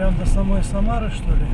Прям до самой Самары, что ли?